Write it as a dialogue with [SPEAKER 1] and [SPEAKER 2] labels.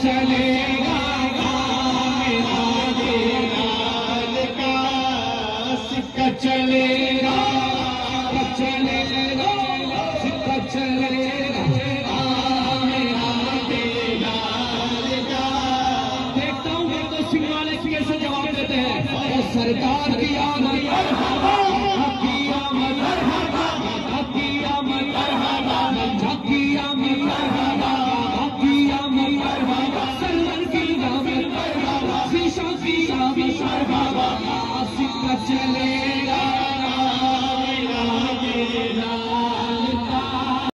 [SPEAKER 1] चलेगा चलेगा चलेगा सिक्का चलेगा देखता हूँ तो सिंह वाले कैसे जवाब देते हैं। सरकार की याद भी बसर बाबा सिख चलेगा।